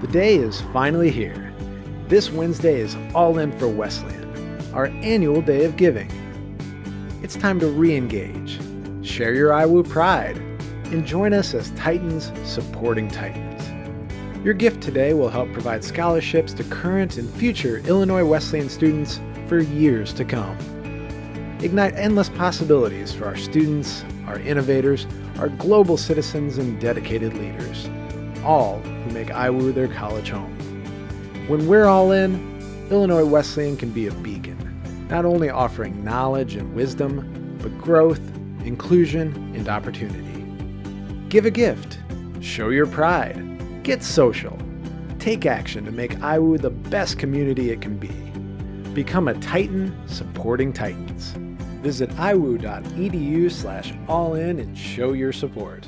The day is finally here. This Wednesday is All In for Wesleyan, our annual day of giving. It's time to re engage, share your IWU pride, and join us as Titans supporting Titans. Your gift today will help provide scholarships to current and future Illinois Wesleyan students for years to come. Ignite endless possibilities for our students, our innovators, our global citizens, and dedicated leaders, all who make IWU their college home. When we're all in, Illinois Wesleyan can be a beacon, not only offering knowledge and wisdom, but growth, inclusion, and opportunity. Give a gift, show your pride, get social, take action to make IWU the best community it can be. Become a Titan supporting Titans. Visit iwu.edu slash all in and show your support.